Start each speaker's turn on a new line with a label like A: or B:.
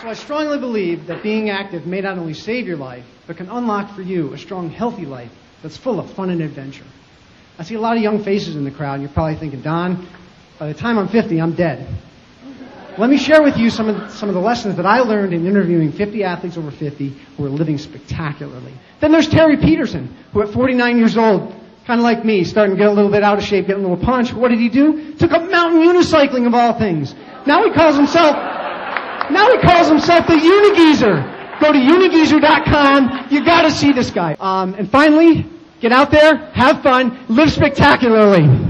A: So I strongly believe that being active may not only save your life, but can unlock for you a strong, healthy life that's full of fun and adventure. I see a lot of young faces in the crowd, and you're probably thinking, Don, by the time I'm 50, I'm dead. Let me share with you some of, some of the lessons that I learned in interviewing 50 athletes over 50 who are living spectacularly. Then there's Terry Peterson, who at 49 years old, kind of like me, starting to get a little bit out of shape, getting a little punch. What did he do? Took up mountain unicycling of all things. Now he calls himself now he calls himself the Unigeezer. Go to unigeezer.com. You got to see this guy. Um, and finally, get out there, have fun, live spectacularly.